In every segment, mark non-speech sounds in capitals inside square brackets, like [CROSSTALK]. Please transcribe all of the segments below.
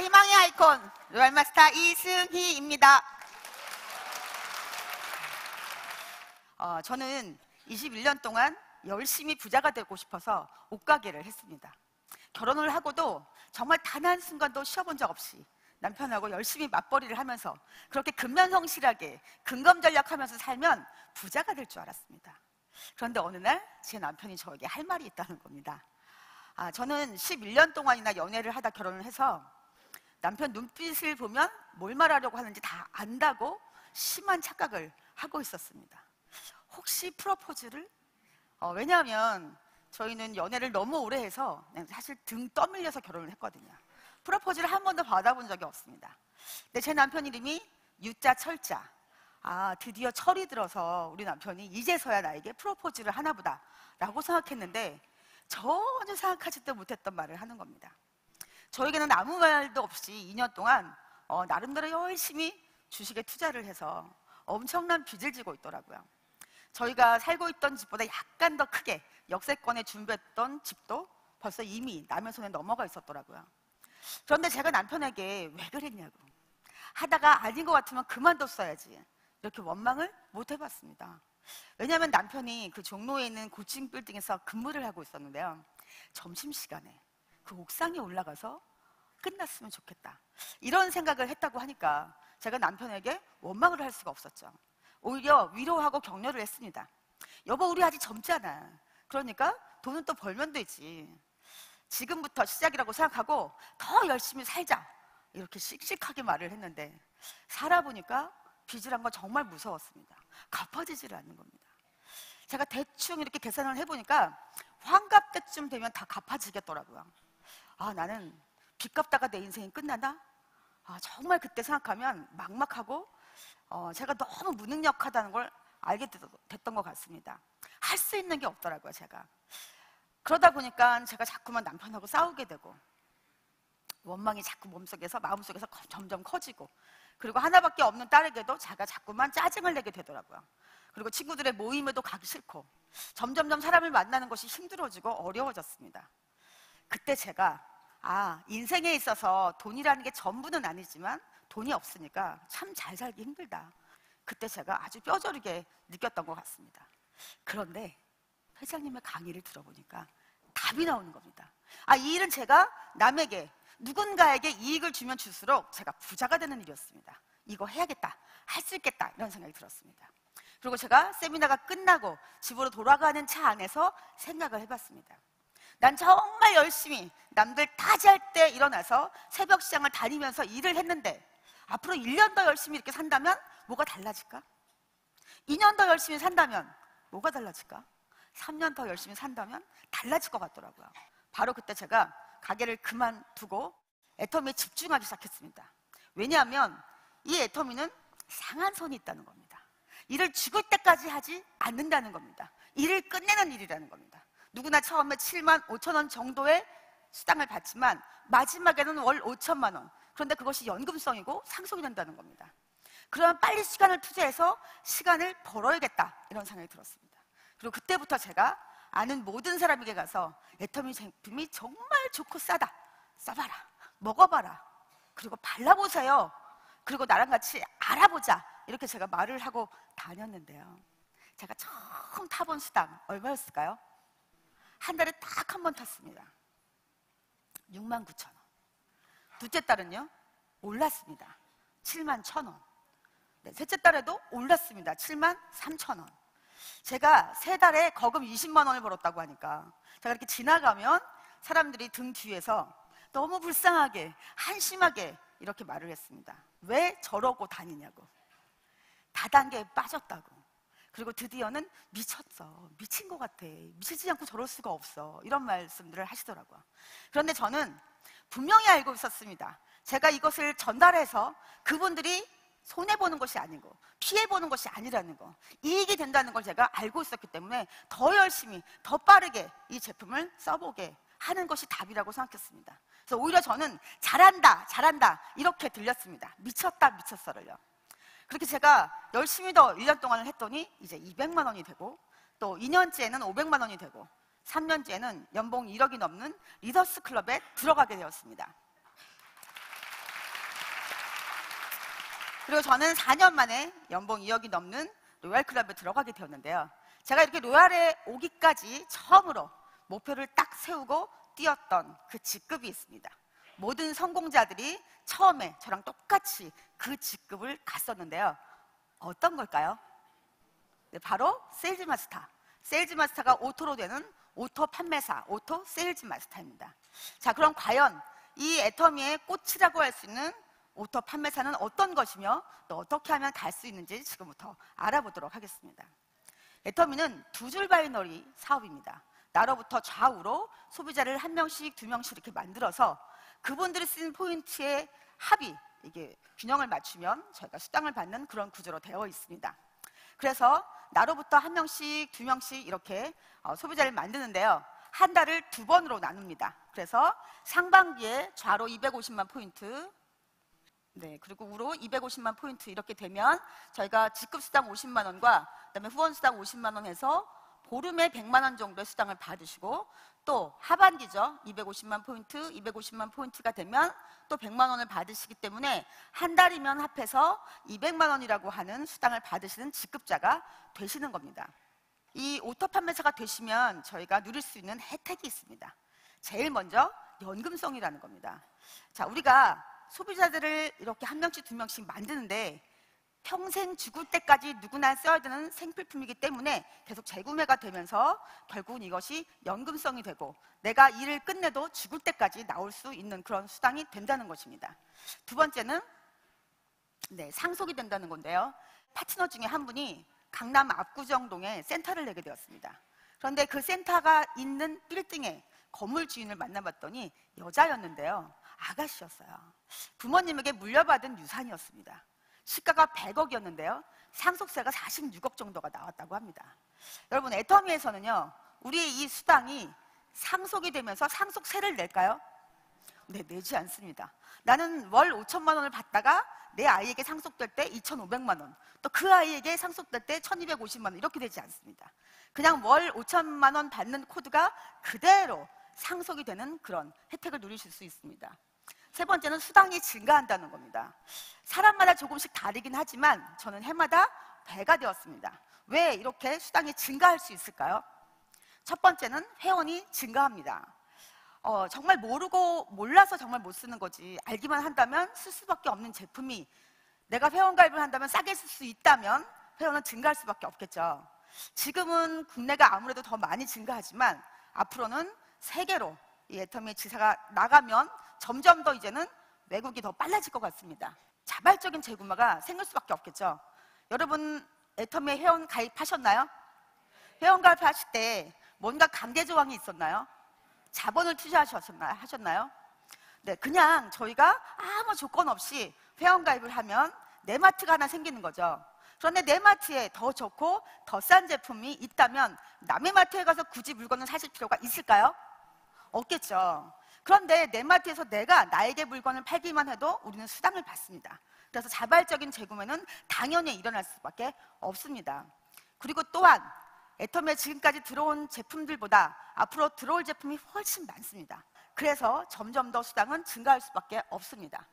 희망의 아이콘 로얄마스터 이승희입니다. 어, 저는 21년 동안 열심히 부자가 되고 싶어서 옷가게를 했습니다. 결혼을 하고도 정말 단 한 순간도 쉬어본 적 없이 남편하고 열심히 맞벌이를 하면서 그렇게 근면성실하게 근검전략하면서 살면 부자가 될 줄 알았습니다. 그런데 어느 날 제 남편이 저에게 할 말이 있다는 겁니다. 아, 저는 11년 동안이나 연애를 하다 결혼을 해서 남편 눈빛을 보면 뭘 말하려고 하는지 다 안다고 심한 착각을 하고 있었습니다. 혹시 프로포즈를? 어, 왜냐하면 저희는 연애를 너무 오래 해서 사실 등 떠밀려서 결혼을 했거든요. 프로포즈를 한 번도 받아본 적이 없습니다. 근데 제 남편 이름이 유자 철자. 아, 드디어 철이 들어서 우리 남편이 이제서야 나에게 프로포즈를 하나 보다 라고 생각했는데 전혀 생각하지도 못했던 말을 하는 겁니다. 저에게는 아무 말도 없이 2년 동안 어, 나름대로 열심히 주식에 투자를 해서 엄청난 빚을 지고 있더라고요. 저희가 살고 있던 집보다 약간 더 크게 역세권에 준비했던 집도 벌써 이미 남의 손에 넘어가 있었더라고요. 그런데 제가 남편에게 왜 그랬냐고. 하다가 아닌 것 같으면 그만뒀어야지. 이렇게 원망을 못 해봤습니다. 왜냐하면 남편이 그 종로에 있는 고층 빌딩에서 근무를 하고 있었는데요. 점심시간에 그 옥상에 올라가서 끝났으면 좋겠다. 이런 생각을 했다고 하니까 제가 남편에게 원망을 할 수가 없었죠. 오히려 위로하고 격려를 했습니다. 여보, 우리 아직 젊잖아. 그러니까 돈은 또 벌면 되지. 지금부터 시작이라고 생각하고 더 열심히 살자. 이렇게 씩씩하게 말을 했는데 살아보니까 빚이란 건 정말 무서웠습니다. 갚아지지를 않는 겁니다. 제가 대충 이렇게 계산을 해보니까 환갑 때쯤 되면 다 갚아지겠더라고요. 아, 나는 빚 갚다가 내 인생이 끝나나? 아, 정말 그때 생각하면 막막하고 어, 제가 너무 무능력하다는 걸 알게 됐던 것 같습니다. 할 수 있는 게 없더라고요, 제가. 그러다 보니까 제가 자꾸만 남편하고 싸우게 되고 원망이 자꾸 몸속에서 마음속에서 점점 커지고 그리고 하나밖에 없는 딸에게도 제가 자꾸만 짜증을 내게 되더라고요. 그리고 친구들의 모임에도 가기 싫고 점점점 사람을 만나는 것이 힘들어지고 어려워졌습니다. 그때 제가 아 인생에 있어서 돈이라는 게 전부는 아니지만 돈이 없으니까 참 잘 살기 힘들다. 그때 제가 아주 뼈저리게 느꼈던 것 같습니다. 그런데 회장님의 강의를 들어보니까 답이 나오는 겁니다. 아, 이 일은 제가 남에게 누군가에게 이익을 주면 줄수록 제가 부자가 되는 일이었습니다. 이거 해야겠다. 할 수 있겠다. 이런 생각이 들었습니다. 그리고 제가 세미나가 끝나고 집으로 돌아가는 차 안에서 생각을 해봤습니다. 난 정말 열심히 남들 다잘때 일어나서 새벽 시장을 다니면서 일을 했는데 앞으로 1년 더 열심히 이렇게 산다면 뭐가 달라질까? 2년 더 열심히 산다면 뭐가 달라질까? 3년 더 열심히 산다면 달라질 것 같더라고요. 바로 그때 제가 가게를 그만두고 애터미에 집중하기 시작했습니다. 왜냐하면 이 애터미는 상한 선이 있다는 겁니다. 일을 죽을 때까지 하지 않는다는 겁니다. 일을 끝내는 일이라는 겁니다. 누구나 처음에 7만 5천 원 정도의 수당을 받지만 마지막에는 월 5천만 원. 그런데 그것이 연금성이고 상속이 된다는 겁니다. 그러면 빨리 시간을 투자해서 시간을 벌어야겠다. 이런 생각이 들었습니다. 그리고 그때부터 제가 아는 모든 사람에게 가서 애터미 제품이 정말 좋고 싸다. 써봐라. 먹어봐라. 그리고 발라보세요. 그리고 나랑 같이 알아보자. 이렇게 제가 말을 하고 다녔는데요. 제가 처음 타본 수당 얼마였을까요? 한 달에 딱 한 번 탔습니다. 6만 9천 원. 둘째 딸은요? 올랐습니다. 7만 1천 원. 네, 셋째 딸에도 올랐습니다. 7만 3천 원. 제가 세 달에 거금 20만 원을 벌었다고 하니까 제가 이렇게 지나가면 사람들이 등 뒤에서 너무 불쌍하게 한심하게 이렇게 말을 했습니다. 왜 저러고 다니냐고. 다단계에 빠졌다고. 그리고 드디어는 미쳤어. 미친 것 같아. 미치지 않고 저럴 수가 없어. 이런 말씀들을 하시더라고요. 그런데 저는 분명히 알고 있었습니다. 제가 이것을 전달해서 그분들이 손해보는 것이 아니고 피해보는 것이 아니라는 거 이익이 된다는 걸 제가 알고 있었기 때문에 더 열심히 더 빠르게 이 제품을 써보게 하는 것이 답이라고 생각했습니다 그래서 오히려 저는 잘한다 잘한다 이렇게 들렸습니다 미쳤다 미쳤어를요 그렇게 제가 열심히 더 1년 동안을 했더니 이제 200만 원이 되고 또 2년째에는 500만 원이 되고 3년째에는 연봉 1억이 넘는 Leaders Club에 들어가게 되었습니다 그리고 저는 4년 만에 연봉 2억이 넘는 Royal Club에 들어가게 되었는데요. 제가 이렇게 Royal에 오기까지 처음으로 목표를 딱 세우고 뛰었던 그 직급이 있습니다. 모든 성공자들이 처음에 저랑 똑같이 그 직급을 갔었는데요. 어떤 걸까요? 네, 바로 Sales Master. Sales Master가 auto로 되는 auto 판매사, auto Sales Master입니다. 자, 그럼 과연 이 애터미의 꽃이라고 할 수 있는 auto 판매사는 어떤 것이며 또 어떻게 하면 갈 수 있는지 지금부터 알아보도록 하겠습니다. 애터미는 두 줄 binary 사업입니다. 나로부터 좌우로 소비자를 한 명씩 두 명씩 이렇게 만들어서 그분들이 쓰는 포인트의 합이 이게 균형을 맞추면 저희가 수당을 받는 그런 구조로 되어 있습니다. 그래서 나로부터 한 명씩 두 명씩 이렇게 어, 소비자를 만드는데요. 한 달을 두 번으로 나눕니다. 그래서 상반기에 좌로 250만 포인트, 네, 그리고 우로 250만 포인트 이렇게 되면 저희가 직급 수당 50만 원과 그다음에 후원 수당 50만 원 해서 보름에 100만 원 정도의 수당을 받으시고 또 하반기죠. 250만 포인트, 250만 포인트가 되면 또 100만 원을 받으시기 때문에 한 달이면 합해서 200만 원이라고 하는 수당을 받으시는 직급자가 되시는 겁니다. 이 auto 판매사가 되시면 저희가 누릴 수 있는 혜택이 있습니다. 제일 먼저 연금성이라는 겁니다. 자, 우리가 소비자들을 이렇게 한 명씩 두 명씩 만드는데 평생 죽을 때까지 누구나 써야 되는 생필품이기 때문에 계속 재구매가 되면서 결국은 이것이 연금성이 되고 내가 일을 끝내도 죽을 때까지 나올 수 있는 그런 수당이 된다는 것입니다. 두 번째는 네, 상속이 된다는 건데요. 파트너 중에 한 분이 강남 압구정동에 센터를 내게 되었습니다. 그런데 그 센터가 있는 빌딩에 건물 주인을 만나봤더니 여자였는데요. 아가씨였어요. 부모님에게 물려받은 유산이었습니다. 시가가 100억이었는데요. 상속세가 46억 정도가 나왔다고 합니다. 여러분, 애터미에서는요, 우리의 이 수당이 상속이 되면서 상속세를 낼까요? 네, 내지 않습니다. 나는 월 5천만 원을 받다가 내 아이에게 상속될 때 2,500만 원, 또 그 아이에게 상속될 때 1,250만 원 이렇게 되지 않습니다. 그냥 월 5천만 원 받는 코드가 그대로 상속이 되는 그런 혜택을 누리실 수 있습니다. 세 번째는 수당이 증가한다는 겁니다. 사람마다 조금씩 다르긴 하지만 저는 해마다 배가 되었습니다. 왜 이렇게 수당이 증가할 수 있을까요? 첫 번째는 회원이 증가합니다. 어, 정말 모르고 몰라서 정말 못 쓰는 거지 알기만 한다면 쓸 수밖에 없는 제품이 내가 회원 가입을 한다면 싸게 쓸 수 있다면 회원은 증가할 수밖에 없겠죠. 지금은 국내가 아무래도 더 많이 증가하지만 앞으로는 세계로 이 애터미 지사가 나가면 점점 더 이제는 외국이 더 빨라질 것 같습니다. 자발적인 재구매가 생길 수밖에 없겠죠. 여러분 애터미에 회원 가입하셨나요? 회원 가입하실 때 뭔가 강제 조항이 있었나요? 자본을 투자하셨나요? 하셨나요? 네, 그냥 저희가 아무 조건 없이 회원 가입을 하면 네마트가 하나 생기는 거죠. 그런데 네마트에 더 좋고 더 싼 제품이 있다면 남의 마트에 가서 굳이 물건을 사실 필요가 있을까요? 없겠죠. 그런데 내 마트에서 내가 나에게 물건을 팔기만 해도 우리는 수당을 받습니다. 그래서 자발적인 재구매는 당연히 일어날 수밖에 없습니다. 그리고 또한 애터미에 지금까지 들어온 제품들보다 앞으로 들어올 제품이 훨씬 많습니다. 그래서 점점 더 수당은 증가할 수밖에 없습니다.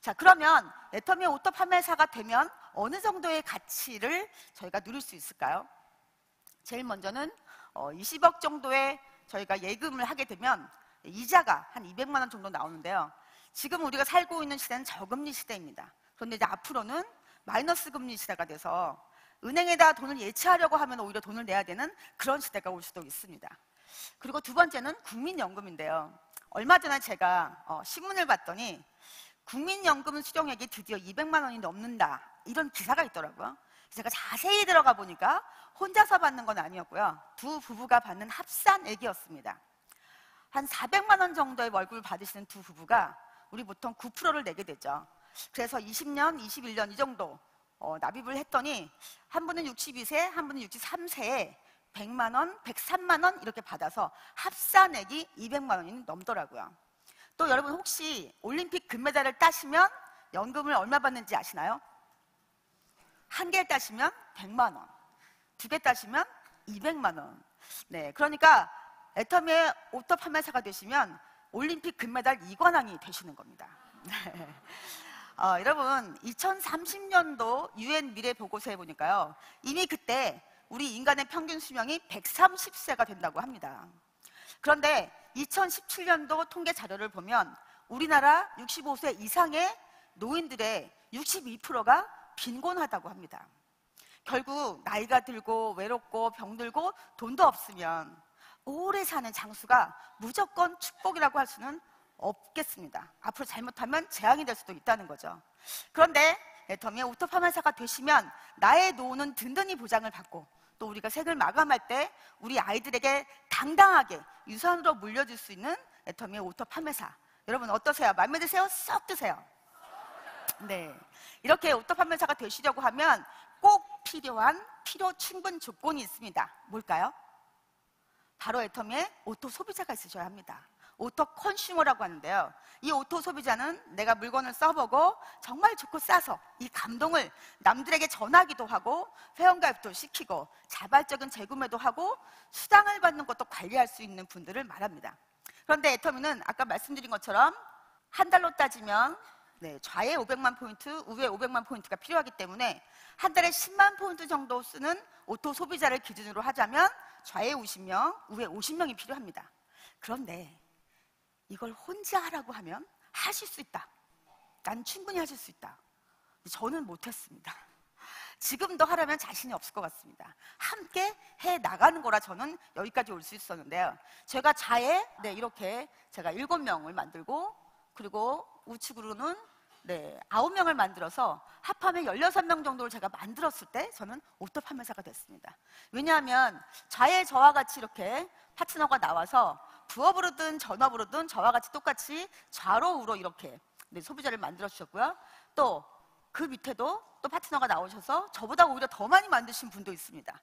자, 그러면 애터미 auto 판매사가 되면 어느 정도의 가치를 저희가 누릴 수 있을까요? 제일 먼저는 20억 어, 정도의 저희가 예금을 하게 되면 이자가 한 200만 원 정도 나오는데요. 지금 우리가 살고 있는 시대는 저금리 시대입니다. 그런데 이제 앞으로는 마이너스 금리 시대가 돼서 은행에다 돈을 예치하려고 하면 오히려 돈을 내야 되는 그런 시대가 올 수도 있습니다. 그리고 두 번째는 국민연금인데요. 얼마 전에 제가 어, 신문을 봤더니 국민연금 수령액이 드디어 200만 원이 넘는다 이런 기사가 있더라고요. 제가 자세히 들어가 보니까 혼자서 받는 건 아니었고요. 두 부부가 받는 합산액이었습니다. 한 400만 원 정도의 월급을 받으시는 두 부부가 우리 보통 9%를 내게 되죠. 그래서 20년, 21년 이 정도 어, 납입을 했더니 한 분은 62세, 한 분은 63세에 100만 원, 103만 원 이렇게 받아서 합산액이 200만 원이 넘더라고요. 또 여러분 혹시 올림픽 금메달을 따시면 연금을 얼마 받는지 아시나요? 한 개 따시면 100만 원, 두 개 따시면 200만 원. 네, 그러니까 애터미의 auto 판매사가 되시면 올림픽 금메달 이관왕이 되시는 겁니다. [LAUGHS] 네. 어, 여러분 2030년도 유엔 미래 보고서에 보니까요. 이미 그때 우리 인간의 평균 수명이 130세가 된다고 합니다. 그런데 2017년도 통계 자료를 보면 우리나라 65세 이상의 노인들의 62%가 빈곤하다고 합니다. 결국 나이가 들고 외롭고 병들고 돈도 없으면 오래 사는 장수가 무조건 축복이라고 할 수는 없겠습니다. 앞으로 잘못하면 재앙이 될 수도 있다는 거죠. 그런데 애터미의 오토파마사가 되시면 나의 노후는 든든히 보장을 받고 또 우리가 생을 마감할 때 우리 아이들에게 당당하게 유산으로 물려줄 수 있는 애터미의 auto 판매사 여러분 어떠세요? 마음에 드세요? 쏙 드세요? 네. 이렇게 auto 판매사가 되시려고 하면 꼭 필요한 필요 충분 조건이 있습니다. 뭘까요? 바로 애터미에 auto 소비자가 있으셔야 합니다. auto consumer라고 하는데요. 이 auto 소비자는 내가 물건을 써보고 정말 좋고 싸서 이 감동을 남들에게 전하기도 하고 회원가입도 시키고 자발적인 재구매도 하고 수당을 받는 것도 관리할 수 있는 분들을 말합니다. 그런데 애터미는 아까 말씀드린 것처럼 한 달로 따지면 네, 좌에 500만 포인트, 우에 500만 포인트가 필요하기 때문에 한 달에 10만 포인트 정도 쓰는 auto 소비자를 기준으로 하자면 좌에 50명, 우에 50명이 필요합니다. 그런데 이걸 혼자 하라고 하면 하실 수 있다. 난 충분히 하실 수 있다. 저는 못했습니다. 지금도 하려면 자신이 없을 것 같습니다. 함께 해 나가는 거라 저는 여기까지 올 수 있었는데요. 제가 좌에 네, 이렇게 제가 일곱 명을 만들고 그리고 우측으로는 네, 아홉 명을 만들어서 합하면 16명 정도를 제가 만들었을 때 저는 auto 판매사가 됐습니다. 왜냐하면 좌에 저와 같이 이렇게 파트너가 나와서 부업으로든 전업으로든 저와 같이 똑같이 좌로 우로 이렇게 네, 소비자를 만들어 주셨고요. 또 그 밑에도 또 파트너가 나오셔서 저보다 오히려 더 많이 만드신 분도 있습니다.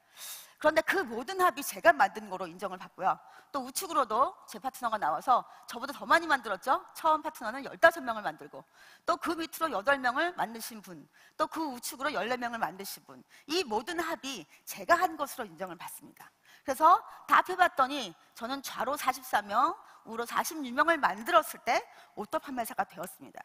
그런데 그 모든 합이 제가 만든 거로 인정을 받고요. 또 우측으로도 제 파트너가 나와서 저보다 더 많이 만들었죠. 처음 파트너는 15명을 만들고 또 그 밑으로 8명을 만드신 분, 또 그 우측으로 14명을 만드신 분. 이 모든 합이 제가 한 것으로 인정을 받습니다. 그래서 다 합해봤더니 저는 좌로 44명, 우로 46명을 만들었을 때 auto 판매사가 되었습니다.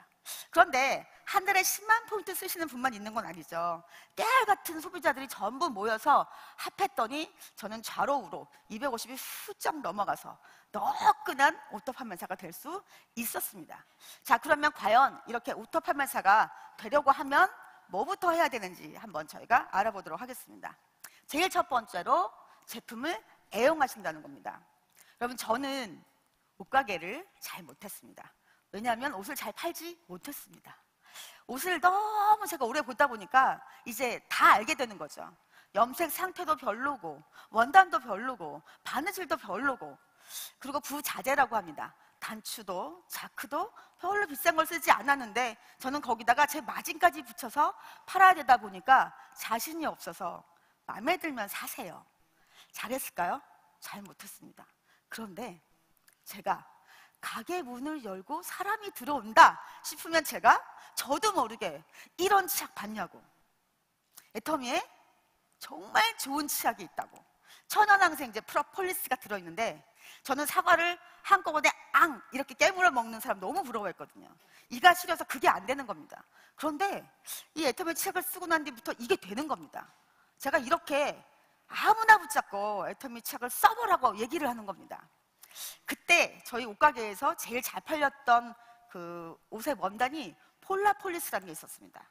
그런데 한 달에 10만 포인트 쓰시는 분만 있는 건 아니죠. 깨알 같은 소비자들이 전부 모여서 합했더니 저는 좌로 우로 250이 훌쩍 넘어가서 너끈한 auto 판매사가 될 수 있었습니다. 자, 그러면 과연 이렇게 auto 판매사가 되려고 하면 뭐부터 해야 되는지 한번 저희가 알아보도록 하겠습니다. 제일 첫 번째로 제품을 애용하신다는 겁니다. 여러분, 저는 옷가게를 잘 못했습니다. 왜냐하면 옷을 잘 팔지 못했습니다. 옷을 너무 제가 오래 보다 보니까 이제 다 알게 되는 거죠. 염색 상태도 별로고, 원단도 별로고, 바느질도 별로고, 그리고 부자재라고 합니다. 단추도, 자크도 별로 비싼 걸 쓰지 않았는데 저는 거기다가 제 마진까지 붙여서 팔아야 되다 보니까 자신이 없어서 마음에 들면 사세요. 잘했을까요? 잘 못했습니다. 그런데 제가 가게 문을 열고 사람이 들어온다 싶으면 제가 저도 모르게 이런 치약 봤냐고. 애터미에 정말 좋은 치약이 있다고. 천연항생제 프로폴리스가 들어있는데 저는 사과를 한꺼번에 앙 이렇게 깨물어 먹는 사람 너무 부러워했거든요. 이가 시려서 그게 안 되는 겁니다. 그런데 이 애터미 치약을 쓰고 난 뒤부터 이게 되는 겁니다. 제가 이렇게 아무나 붙잡고 애터미 치약을 써보라고 얘기를 하는 겁니다. 그때 저희 옷가게에서 제일 잘 팔렸던 그 옷의 원단이 폴라폴리스라는 게 있었습니다.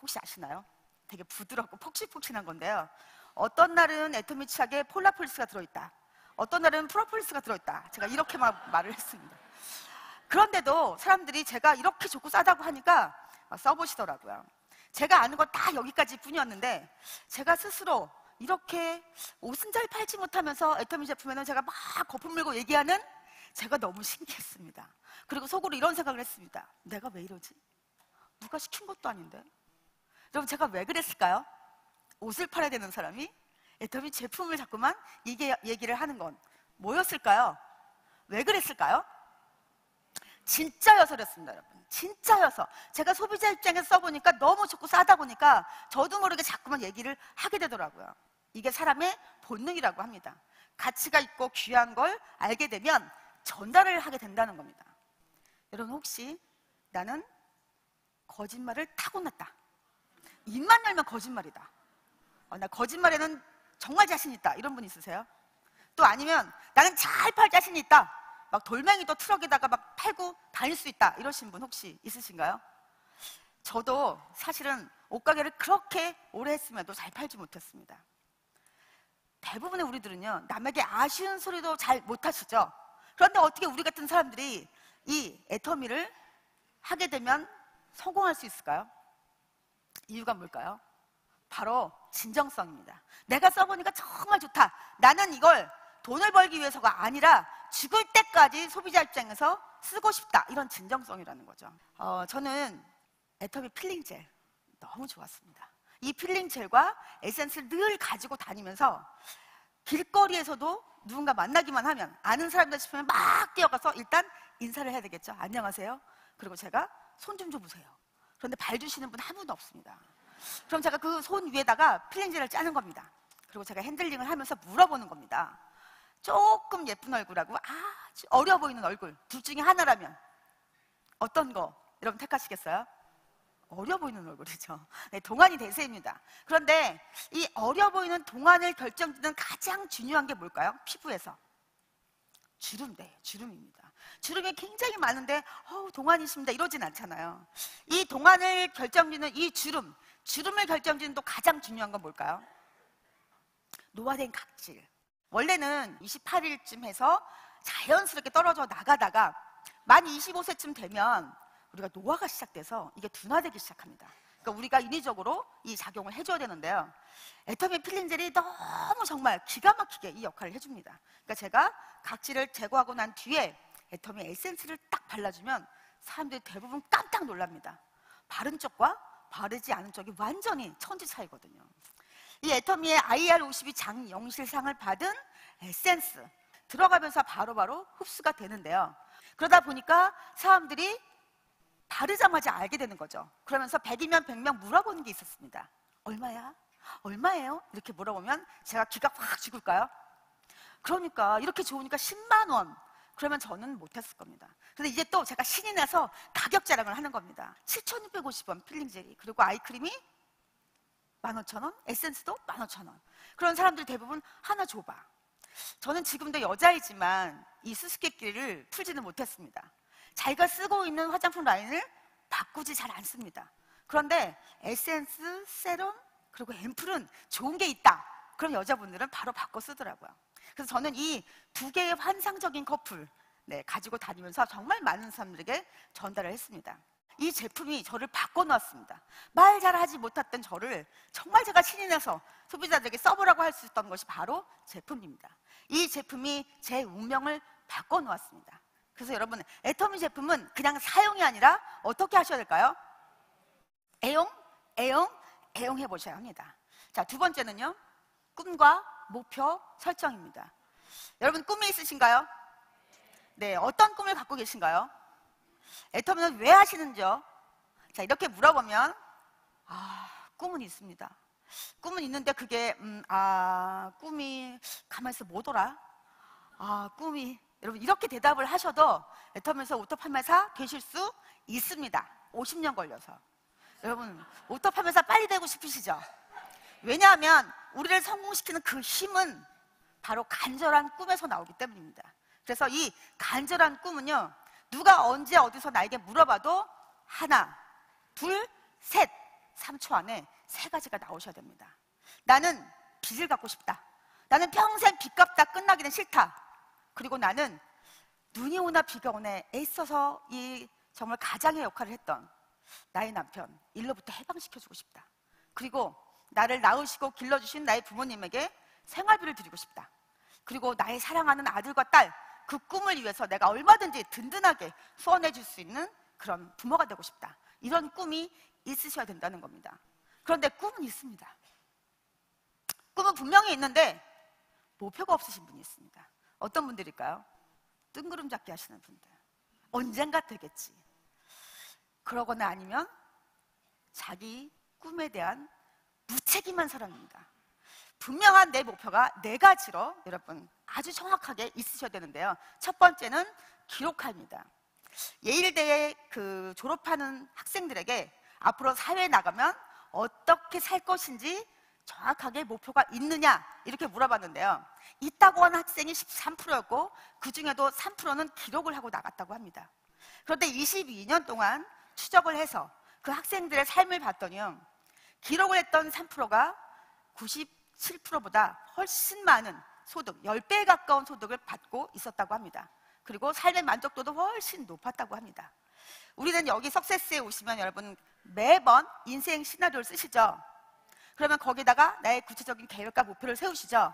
혹시 아시나요? 되게 부드럽고 폭신폭신한 건데요. 어떤 날은 애터미 치약에 폴라폴리스가 들어있다. 어떤 날은 프로폴리스가 들어있다. 제가 이렇게만 말을 했습니다. 그런데도 사람들이 제가 이렇게 좋고 싸다고 하니까 써보시더라고요. 제가 아는 건 다 여기까지 뿐이었는데 제가 스스로 이렇게 옷은 잘 팔지 못하면서 애터미 제품에는 제가 막 거품 물고 얘기하는 제가 너무 신기했습니다. 그리고 속으로 이런 생각을 했습니다. 내가 왜 이러지? 누가 시킨 것도 아닌데. 여러분 제가 왜 그랬을까요? 옷을 팔아야 되는 사람이 애터미 제품을 자꾸만 이게 얘기를 하는 건 뭐였을까요? 왜 그랬을까요? 진짜여서 그랬습니다, 여러분. 진짜여서. 제가 소비자 입장에서 써보니까 너무 좋고 싸다 보니까 저도 모르게 자꾸만 얘기를 하게 되더라고요. 이게 사람의 본능이라고 합니다. 가치가 있고 귀한 걸 알게 되면 전달을 하게 된다는 겁니다. 여러분 혹시 나는 거짓말을 타고났다. 입만 열면 거짓말이다. 어, 나 거짓말에는 정말 자신 있다. 이런 분 있으세요? 또 아니면 나는 잘 팔 자신 있다. 막 돌멩이도 트럭에다가 막 팔고 다닐 수 있다. 이러신 분 혹시 있으신가요? 저도 사실은 옷가게를 그렇게 오래 했음에도 잘 팔지 못했습니다. 대부분의 우리들은요, 남에게 아쉬운 소리도 잘 못하시죠? 그런데 어떻게 우리 같은 사람들이 이 애터미를 하게 되면 성공할 수 있을까요? 이유가 뭘까요? 바로 진정성입니다. 내가 써보니까 정말 좋다. 나는 이걸 돈을 벌기 위해서가 아니라 죽을 때까지 소비자 입장에서 쓰고 싶다. 이런 진정성이라는 거죠. 어, 저는 애터미 peeling gel 너무 좋았습니다. 이 peeling gel과 에센스를 늘 가지고 다니면서 길거리에서도 누군가 만나기만 하면 아는 사람들 싶으면 막 뛰어가서 일단 인사를 해야 되겠죠. 안녕하세요. 그리고 제가 손 좀 줘보세요. 그런데 발 주시는 분 한 분도 없습니다. 그럼 제가 그 손 위에다가 필링젤을 짜는 겁니다. 그리고 제가 핸들링을 하면서 물어보는 겁니다. 조금 예쁜 얼굴하고 아주 어려 보이는 얼굴 둘 중에 하나라면 어떤 거 여러분 택하시겠어요? 어려 보이는 얼굴이죠. [LAUGHS] 네, 동안이 대세입니다. 그런데 이 어려 보이는 동안을 결정짓는 가장 중요한 게 뭘까요? 피부에서 주름, 네, 주름입니다. 주름이 굉장히 많은데 어우, 동안이십니다. 이러진 않잖아요. 이 동안을 결정짓는 이 주름, 주름을 결정짓는 또 가장 중요한 건 뭘까요? 노화된 각질. 원래는 28일쯤 해서 자연스럽게 떨어져 나가다가 만 25세쯤 되면 우리가 노화가 시작돼서 이게 둔화되기 시작합니다. 그러니까 우리가 인위적으로 이 작용을 해줘야 되는데요. 애터미 필링젤이 너무 정말 기가 막히게 이 역할을 해줍니다. 그러니까 제가 각질을 제거하고 난 뒤에 애터미 에센스를 딱 발라주면 사람들이 대부분 깜짝 놀랍니다. 바른 쪽과 바르지 않은 쪽이 완전히 천지 차이거든요. 이 애터미의 IR52 장영실상을 받은 에센스 들어가면서 바로바로 흡수가 되는데요. 그러다 보니까 사람들이 바르자마자 알게 되는 거죠. 그러면서 100이면 100명 물어보는 게 있었습니다. 얼마야? 얼마예요? 이렇게 물어보면 제가 기가 확 죽을까요? 그러니까 이렇게 좋으니까 10만 원. 그러면 저는 못했을 겁니다. 근데 이제 또 제가 신이 나서 가격 자랑을 하는 겁니다. 7,650원 필링 젤이 그리고 아이크림이 15,000원, 에센스도 15,000원. 그런 사람들 대부분 하나 줘봐. 저는 지금도 여자이지만 이 수수께끼를 풀지는 못했습니다. 자기가 쓰고 있는 화장품 라인을 바꾸지 잘 않습니다. 그런데 에센스, 세럼, 그리고 앰플은 좋은 게 있다. 그럼 여자분들은 바로 바꿔 쓰더라고요. 그래서 저는 이 두 개의 환상적인 커플 네, 가지고 다니면서 정말 많은 사람들에게 전달을 했습니다. 이 제품이 저를 바꿔놓았습니다. 말 잘하지 못했던 저를 정말 제가 신이 나서 소비자들에게 써보라고 할 수 있던 것이 바로 제품입니다. 이 제품이 제 운명을 바꿔놓았습니다. 그래서 여러분, 애터미 제품은 그냥 사용이 아니라 어떻게 하셔야 될까요? 애용, 애용, 애용해 보셔야 합니다. 자, 두 번째는요. 꿈과 목표 설정입니다. 여러분, 꿈이 있으신가요? 네, 어떤 꿈을 갖고 계신가요? 애터미는 왜 하시는지요? 자, 이렇게 물어보면, 아, 꿈은 있습니다. 꿈은 있는데 그게, 음, 아, 꿈이, 가만있어, 뭐더라? 아, 꿈이, 여러분, 이렇게 대답을 하셔도 애터미에서 오토 판매사 되실 수 있습니다. 50년 걸려서. 여러분, 오토 판매사 빨리 되고 싶으시죠? 왜냐하면 우리를 성공시키는 그 힘은 바로 간절한 꿈에서 나오기 때문입니다. 그래서 이 간절한 꿈은요, 누가 언제 어디서 나에게 물어봐도 하나, 둘, 셋, 3초 안에 세 가지가 나오셔야 됩니다. 나는 빚을 갚고 싶다. 나는 평생 빚 갚다 끝나기는 싫다. 그리고 나는 눈이 오나 비가 오나 애써서 이 정말 가장의 역할을 했던 나의 남편 일로부터 해방시켜주고 싶다. 그리고 나를 낳으시고 길러주신 나의 부모님에게 생활비를 드리고 싶다. 그리고 나의 사랑하는 아들과 딸, 그 꿈을 위해서 내가 얼마든지 든든하게 후원해 줄 수 있는 그런 부모가 되고 싶다. 이런 꿈이 있으셔야 된다는 겁니다. 그런데 꿈은 있습니다. 꿈은 분명히 있는데 목표가 없으신 분이 있습니다. 어떤 분들일까요? 뜬구름 잡기 하시는 분들. 언젠가 되겠지. 그러거나 아니면 자기 꿈에 대한 무책임한 사람입니다. 분명한 내 목표가 네 가지로 여러분 아주 정확하게 있으셔야 되는데요. 첫 번째는 기록합니다. 예일대에 그 졸업하는 학생들에게 앞으로 사회에 나가면 어떻게 살 것인지 정확하게 목표가 있느냐 이렇게 물어봤는데요. 있다고 한 학생이 13%였고 그 중에도 3%는 기록을 하고 나갔다고 합니다. 그런데 22년 동안 추적을 해서 그 학생들의 삶을 봤더니요. 기록을 했던 3%가 97%보다 훨씬 많은 소득, 10배에 가까운 소득을 받고 있었다고 합니다. 그리고 삶의 만족도도 훨씬 높았다고 합니다. 우리는 여기 석세스에 오시면 여러분 매번 인생 시나리오를 쓰시죠? 그러면 거기다가 나의 구체적인 계획과 목표를 세우시죠?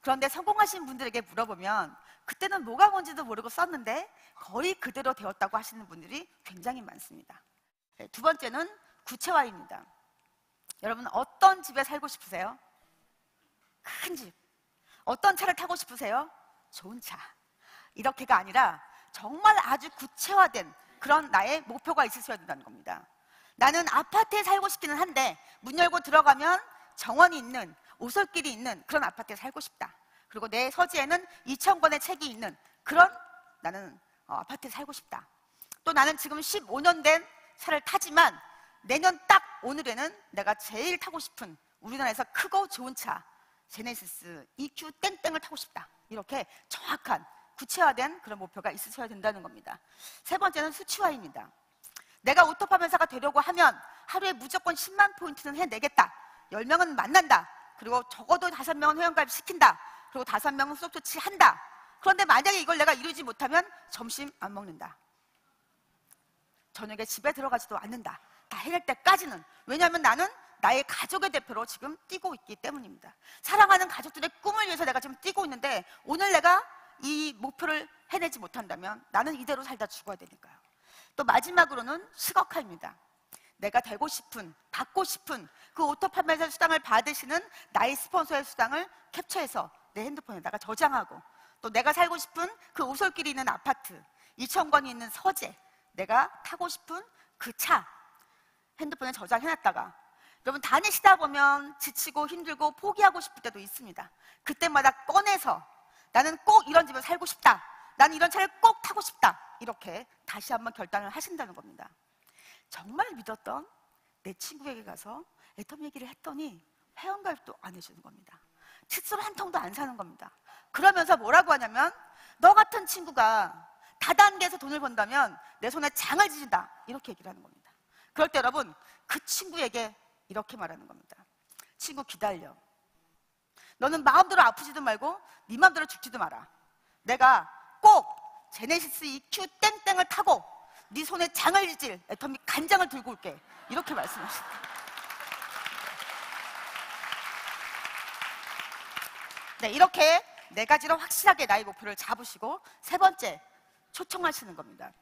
그런데 성공하신 분들에게 물어보면 그때는 뭐가 뭔지도 모르고 썼는데 거의 그대로 되었다고 하시는 분들이 굉장히 많습니다. 네, 두 번째는 구체화입니다. 여러분 어떤 집에 살고 싶으세요? 큰 집. 어떤 차를 타고 싶으세요? 좋은 차. 이렇게가 아니라 정말 아주 구체화된 그런 나의 목표가 있으셔야 된다는 겁니다. 나는 아파트에 살고 싶기는 한데 문 열고 들어가면 정원이 있는 오솔길이 있는 그런 아파트에 살고 싶다. 그리고 내 서재에는 2천 권의 책이 있는 그런 나는 어, 아파트에 살고 싶다. 또 나는 지금 15년 된 차를 타지만 내년 딱 오늘에는 내가 제일 타고 싶은 우리나라에서 크고 좋은 차 제네시스 EQ 땡땡을 타고 싶다. 이렇게 정확한 구체화된 그런 목표가 있으셔야 된다는 겁니다. 세 번째는 수치화입니다. 내가 오토파 면사가 되려고 하면 하루에 무조건 10만 포인트는 해내겠다. 10명은 만난다. 그리고 적어도 5명은 회원가입 시킨다. 그리고 5명은 수속 조치한다. 그런데 만약에 이걸 내가 이루지 못하면 점심 안 먹는다. 저녁에 집에 들어가지도 않는다. 다 해낼 때까지는. 왜냐하면 나는 나의 가족의 대표로 지금 뛰고 있기 때문입니다. 사랑하는 가족들의 꿈을 위해서 내가 지금 뛰고 있는데 오늘 내가 이 목표를 해내지 못한다면 나는 이대로 살다 죽어야 되니까요. 또 마지막으로는 시각화입니다. 내가 되고 싶은, 받고 싶은 그 오토 판매사 수당을 받으시는 나의 스폰서의 수당을 캡처해서 내 핸드폰에다가 저장하고 또 내가 살고 싶은 그 오솔길이 있는 아파트, 2천권이 있는 서재, 내가 타고 싶은 그 차 핸드폰에 저장해놨다가 여러분 다니시다 보면 지치고 힘들고 포기하고 싶을 때도 있습니다. 그때마다 꺼내서 나는 꼭 이런 집에 살고 싶다. 나는 이런 차를 꼭 타고 싶다. 이렇게 다시 한번 결단을 하신다는 겁니다. 정말 믿었던 내 친구에게 가서 애텀 얘기를 했더니 회원가입도 안 해주는 겁니다. 칫솔 한 통도 안 사는 겁니다. 그러면서 뭐라고 하냐면 너 같은 친구가 다단계에서 돈을 번다면 내 손에 장을 지진다. 이렇게 얘기를 하는 겁니다. 그럴 때 여러분 그 친구에게 이렇게 말하는 겁니다. 친구 기다려. 너는 마음대로 아프지도 말고 네 마음대로 죽지도 마라. 내가 꼭 제네시스 EQ 땡땡을 타고 네 손에 장을 지질 애터미 간장을 들고 올게. 이렇게 말씀하십니다. 네, 이렇게 네 가지로 확실하게 나의 목표를 잡으시고 세 번째 초청하시는 겁니다.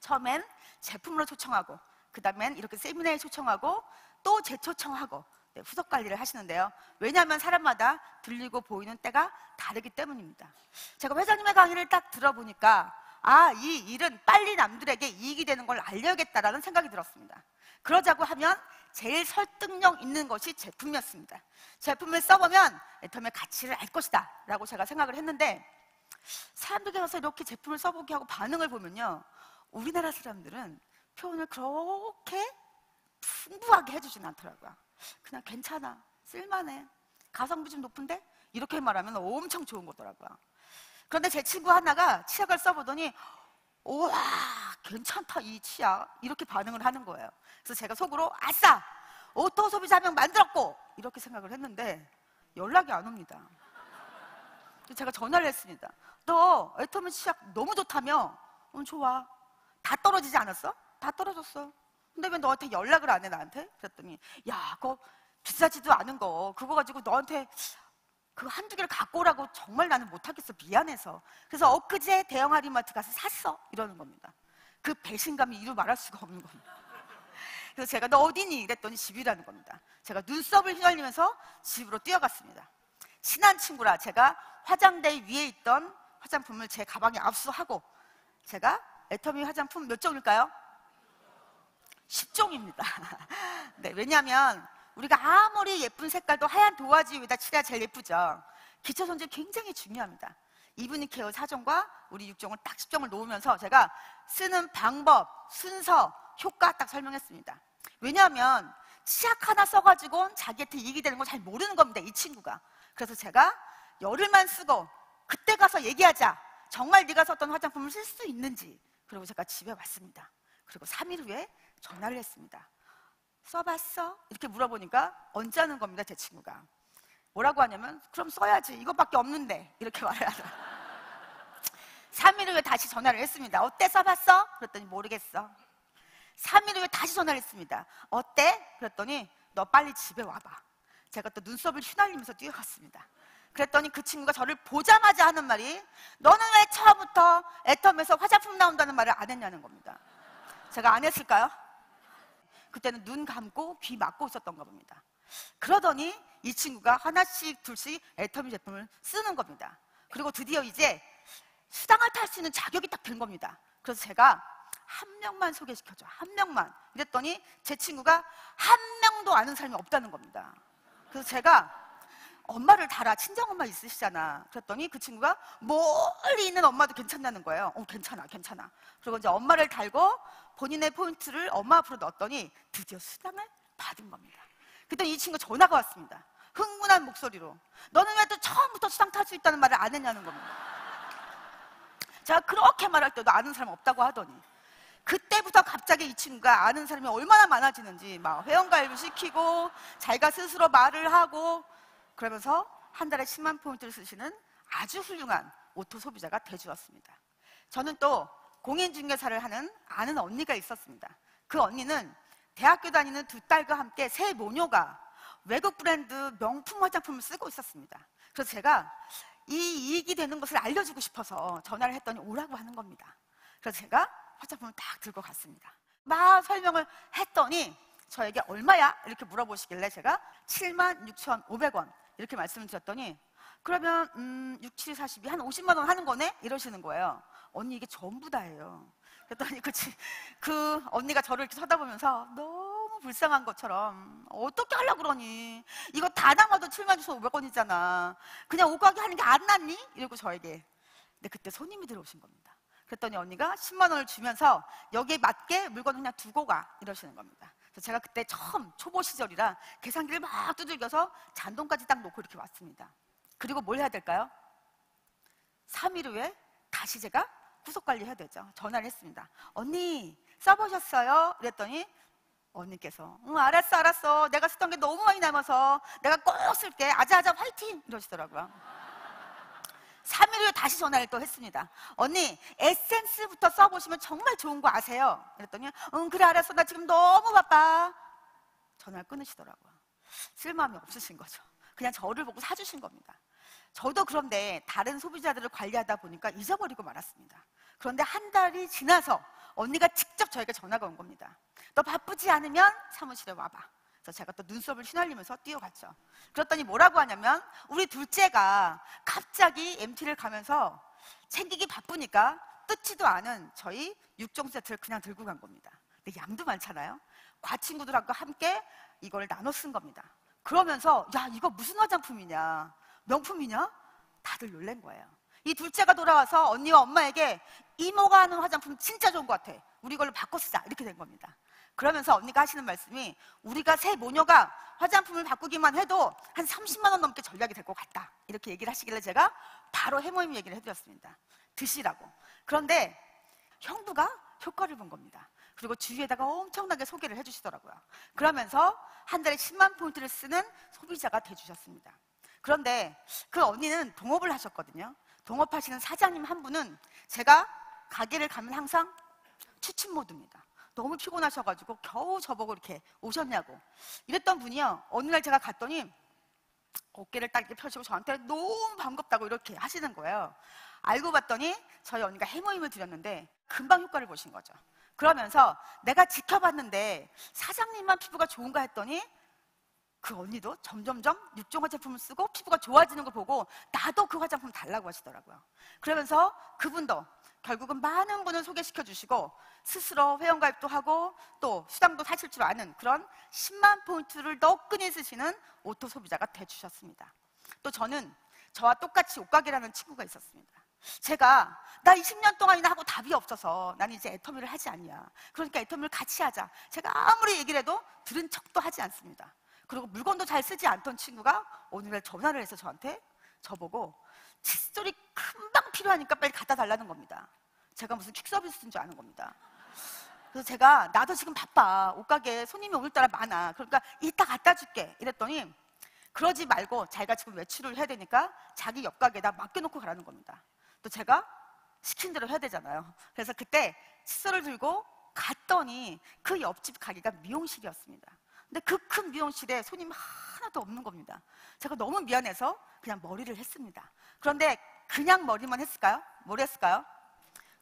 처음엔 제품으로 초청하고 그 다음엔 이렇게 세미나에 초청하고 또 재초청하고 네, 후속 관리를 하시는데요. 왜냐하면 사람마다 들리고 보이는 때가 다르기 때문입니다. 제가 회장님의 강의를 딱 들어보니까 아, 이 일은 빨리 남들에게 이익이 되는 걸 알려야겠다라는 생각이 들었습니다. 그러자고 하면 제일 설득력 있는 것이 제품이었습니다. 제품을 써보면 애텀의 가치를 알 것이다 라고 제가 생각을 했는데 사람들에게 가서 이렇게 제품을 써보게 하고 반응을 보면요. 우리나라 사람들은 표현을 그렇게 풍부하게 해주진 않더라고요. 그냥 괜찮아. 쓸만해. 가성비 좀 높은데? 이렇게 말하면 엄청 좋은 거더라고요. 그런데 제 친구 하나가 치약을 써보더니, 우와, 괜찮다, 이 치약. 이렇게 반응을 하는 거예요. 그래서 제가 속으로, 아싸! 오토 소비자 명 만들었고! 이렇게 생각을 했는데, 연락이 안 옵니다. 제가 전화를 했습니다. 너 애터미 치약 너무 좋다며? 응, 좋아. 다 떨어지지 않았어? 다 떨어졌어. 근데 왜 너한테 연락을 안 해, 나한테? 그랬더니, 야, 그거 비싸지도 않은 거. 그거 가지고 너한테 그 한두 개를 갖고 오라고 정말 나는 못하겠어. 미안해서. 그래서 엊그제 대형 할인마트 가서 샀어. 이러는 겁니다. 그 배신감이 이루 말할 수가 없는 겁니다. 그래서 제가 너 어디니? 이랬더니 집이라는 겁니다. 제가 눈썹을 휘날리면서 집으로 뛰어갔습니다. 친한 친구라 제가 화장대 위에 있던 화장품을 제 가방에 압수하고 제가 애터미 화장품 몇 종일까요? 10종입니다. [LAUGHS] 네, 왜냐하면 우리가 아무리 예쁜 색깔도 하얀 도화지 위에다 칠해야 제일 예쁘죠. 기초 손질 굉장히 중요합니다. 이브닝 케어 4종과 우리 6종을 딱 10종을 놓으면서 제가 쓰는 방법, 순서, 효과 딱 설명했습니다. 왜냐하면 치약 하나 써가지고 자기한테 이익이 되는 걸 잘 모르는 겁니다. 이 친구가. 그래서 제가 열흘만 쓰고 그때 가서 얘기하자. 정말 네가 썼던 화장품을 쓸 수 있는지. 그리고 제가 집에 왔습니다. 그리고 3일 후에 전화를 했습니다. 써봤어? 이렇게 물어보니까 언제 하는 겁니다, 제 친구가. 뭐라고 하냐면, 그럼 써야지. 이것밖에 없는데. 이렇게 [LAUGHS] 말을 하더라. 3일 후에 다시 전화를 했습니다. 어때? 써봤어? 그랬더니 모르겠어. 3일 후에 다시 전화를 했습니다. 어때? 그랬더니 너 빨리 집에 와봐. 제가 또 눈썹을 휘날리면서 뛰어갔습니다. 그랬더니 그 친구가 저를 보자마자 하는 말이 너는 왜 처음부터 애텀에서 화장품 나온다는 말을 안 했냐는 겁니다. 제가 안 했을까요? 그때는 눈 감고 귀 막고 있었던가 봅니다. 그러더니 이 친구가 하나씩 둘씩 애터미 제품을 쓰는 겁니다. 그리고 드디어 이제 수당을 탈 수 있는 자격이 딱 된 겁니다. 그래서 제가 한 명만 소개시켜줘. 한 명만. 이랬더니 제 친구가 한 명도 아는 사람이 없다는 겁니다. 그래서 제가 엄마를 달아. 친정엄마 있으시잖아. 그랬더니 그 친구가 멀리 있는 엄마도 괜찮다는 거예요. 어, 괜찮아, 괜찮아. 그리고 이제 엄마를 달고 본인의 포인트를 엄마 앞으로 넣었더니 드디어 수당을 받은 겁니다. 그랬더니 이 친구 전화가 왔습니다. 흥분한 목소리로. 너는 왜 또 처음부터 수당 탈 수 있다는 말을 안 했냐는 겁니다. 제가 그렇게 말할 때도 아는 사람 없다고 하더니 그때부터 갑자기 이 친구가 아는 사람이 얼마나 많아지는지 막 회원가입을 시키고 자기가 스스로 말을 하고 그러면서 한 달에 10만 포인트를 쓰시는 아주 훌륭한 오토 소비자가 돼주었습니다. 저는 또 공인중개사를 하는 아는 언니가 있었습니다. 그 언니는 대학교 다니는 두 딸과 함께 세 모녀가 외국 브랜드 명품 화장품을 쓰고 있었습니다. 그래서 제가 이 이익이 되는 것을 알려주고 싶어서 전화를 했더니 오라고 하는 겁니다. 그래서 제가 화장품을 딱 들고 갔습니다. 막 설명을 했더니 저에게 얼마야? 이렇게 물어보시길래 제가 76,500원 이렇게 말씀을 드렸더니 그러면 음, 6, 7, 42, 한 50만 원 하는 거네? 이러시는 거예요. 언니 이게 전부 다예요. 그랬더니 그, 그 언니가 저를 이렇게 쳐다보면서 너무 불쌍한 것처럼 어떻게 하려고 그러니? 이거 다 담아도 76,500원이잖아. 그냥 옷가게 하는 게 안 낫니? 이러고 저에게. 근데 그때 손님이 들어오신 겁니다. 그랬더니 언니가 10만 원을 주면서 여기에 맞게 물건을 그냥 두고 가 이러시는 겁니다. 제가 그때 처음 초보 시절이라 계산기를 막 두들겨서 잔돈까지 딱 놓고 이렇게 왔습니다. 그리고 뭘 해야 될까요? 3일 후에 다시 제가 후속 관리해야 되죠. 전화를 했습니다. 언니 써보셨어요? 그랬더니 언니께서 응 알았어 알았어 내가 쓰던 게 너무 많이 남아서 내가 꼭 쓸게 아자아자 화이팅 이러시더라고요. 3일 후에 다시 전화를 또 했습니다. 언니, 에센스부터 써보시면 정말 좋은 거 아세요? 그랬더니, 응, 그래, 알았어. 나 지금 너무 바빠. 전화를 끊으시더라고요. 쓸마음이 없으신 거죠. 그냥 저를 보고 사주신 겁니다. 저도 그런데 다른 소비자들을 관리하다 보니까 잊어버리고 말았습니다. 그런데 한 달이 지나서 언니가 직접 저에게 전화가 온 겁니다. 너 바쁘지 않으면 사무실에 와봐. 그래서 제가 또 눈썹을 휘날리면서 뛰어갔죠. 그랬더니 뭐라고 하냐면 우리 둘째가 갑자기 MT를 가면서 챙기기 바쁘니까 뜯지도 않은 저희 6종 세트를 그냥 들고 간 겁니다. 근데 양도 많잖아요. 과친구들하고 함께 이걸 나눠 쓴 겁니다. 그러면서 야 이거 무슨 화장품이냐 명품이냐 다들 놀란 거예요. 이 둘째가 돌아와서 언니와 엄마에게 이모가 하는 화장품 진짜 좋은 것 같아. 우리 이걸로 바꿔 쓰자 이렇게 된 겁니다. 그러면서 언니가 하시는 말씀이 우리가 새 모녀가 화장품을 바꾸기만 해도 한 30만 원 넘게 전략이 될 것 같다. 이렇게 얘기를 하시길래 제가 바로 해모임 얘기를 해드렸습니다. 드시라고. 그런데 형부가 효과를 본 겁니다. 그리고 주위에다가 엄청나게 소개를 해주시더라고요. 그러면서 한 달에 10만 포인트를 쓰는 소비자가 돼주셨습니다. 그런데 그 언니는 동업을 하셨거든요. 동업하시는 사장님 한 분은 제가 가게를 가면 항상 추측 모드입니다. 너무 피곤하셔가지고 겨우 저보고 이렇게 오셨냐고 이랬던 분이요. 어느 날 제가 갔더니 어깨를 딱 이렇게 펴시고 저한테 너무 반갑다고 이렇게 하시는 거예요. 알고 봤더니 저희 언니가 헤모힘을 드렸는데 금방 효과를 보신 거죠. 그러면서 내가 지켜봤는데 사장님만 피부가 좋은가 했더니 그 언니도 점점점 육종 화장품을 쓰고 피부가 좋아지는 걸 보고 나도 그 화장품 달라고 하시더라고요. 그러면서 그분도 결국은 많은 분을 소개시켜 주시고 스스로 회원가입도 하고 또 수당도 타실 줄 아는 그런 10만 포인트를 너끈히 쓰시는 오토 소비자가 돼 주셨습니다. 또 저는 저와 똑같이 옷가게라는 친구가 있었습니다. 제가 나 20년 동안이나 하고 답이 없어서 나는 이제 애터미를 하지 않냐. 그러니까 애터미를 같이 하자. 제가 아무리 얘기를 해도 들은 척도 하지 않습니다. 그리고 물건도 잘 쓰지 않던 친구가 오늘날 전화를 해서 저한테 저보고 칫솔이 금방 필요하니까 빨리 갖다 달라는 겁니다. 제가 무슨 퀵 서비스인 줄 아는 겁니다. 그래서 제가 나도 지금 바빠. 옷가게 손님이 오늘따라 많아. 그러니까 이따 갖다 줄게. 이랬더니 그러지 말고 자기가 지금 외출을 해야 되니까 자기 옆 가게에다 맡겨놓고 가라는 겁니다. 또 제가 시킨 대로 해야 되잖아요. 그래서 그때 칫솔을 들고 갔더니 그 옆집 가게가 미용실이었습니다. 근데 그 큰 미용실에 손님 하나도 없는 겁니다. 제가 너무 미안해서 그냥 머리를 했습니다. 그런데 그냥 머리만 했을까요? 뭘 했을까요?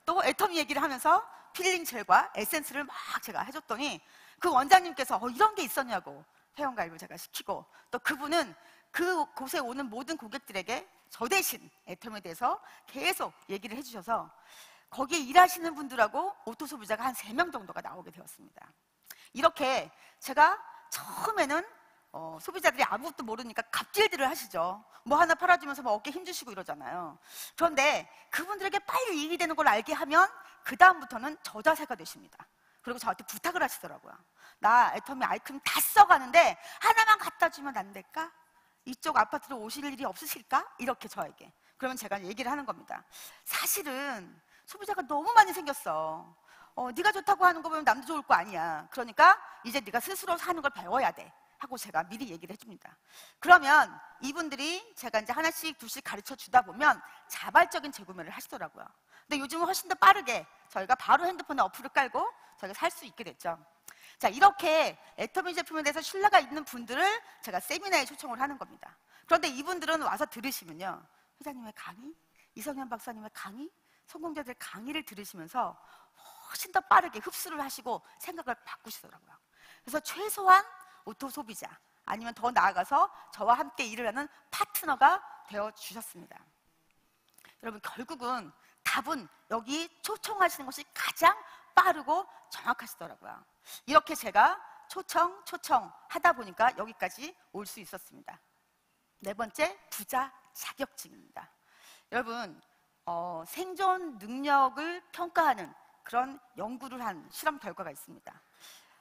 또 애터미 얘기를 하면서 필링 젤과 에센스를 막 제가 해줬더니 그 원장님께서 어, 이런 게 있었냐고 회원가입을 제가 시키고 또 그분은 그 곳에 오는 모든 고객들에게 저 대신 애터미에 대해서 계속 얘기를 해주셔서 거기에 일하시는 분들하고 오토 소비자가 한 세 명 정도가 나오게 되었습니다. 이렇게 제가 처음에는 어, 소비자들이 아무것도 모르니까 갑질들을 하시죠. 뭐 하나 팔아주면서 뭐 어깨 힘주시고 이러잖아요. 그런데 그분들에게 빨리 이익이 되는 걸 알게 하면 그 다음부터는 저자세가 되십니다. 그리고 저한테 부탁을 하시더라고요. 나 애터미 아이크림 다 써가는데 하나만 갖다 주면 안 될까? 이쪽 아파트로 오실 일이 없으실까? 이렇게 저에게. 그러면 제가 얘기를 하는 겁니다. 사실은 소비자가 너무 많이 생겼어. 어, 네가 좋다고 하는 거 보면 남도 좋을 거 아니야. 그러니까 이제 네가 스스로 사는 걸 배워야 돼. 하고 제가 미리 얘기를 해줍니다. 그러면 이분들이 제가 이제 하나씩 둘씩 가르쳐 주다 보면 자발적인 재구매를 하시더라고요. 근데 요즘은 훨씬 더 빠르게 저희가 바로 핸드폰에 어플을 깔고 저희가 살 수 있게 됐죠. 자, 이렇게 애터미 제품에 대해서 신뢰가 있는 분들을 제가 세미나에 초청을 하는 겁니다. 그런데 이분들은 와서 들으시면요. 회장님의 강의, 이성연 박사님의 강의, 성공자들 강의를 들으시면서 훨씬 더 빠르게 흡수를 하시고 생각을 바꾸시더라고요. 그래서 최소한 오토 소비자 아니면 더 나아가서 저와 함께 일을 하는 파트너가 되어 주셨습니다. 여러분 결국은 답은 여기 초청하시는 것이 가장 빠르고 정확하시더라고요. 이렇게 제가 초청, 초청 하다 보니까 여기까지 올 수 있었습니다. 네 번째, 부자 자격증입니다. 여러분, 어, 생존 능력을 평가하는 그런 연구를 한 실험 결과가 있습니다.